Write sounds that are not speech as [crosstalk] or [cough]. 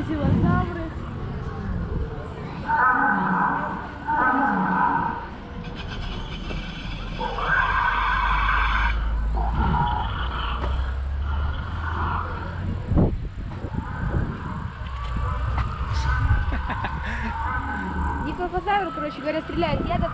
базилозавры. [laughs] Диффопозавр, короче говоря, стреляет ядом.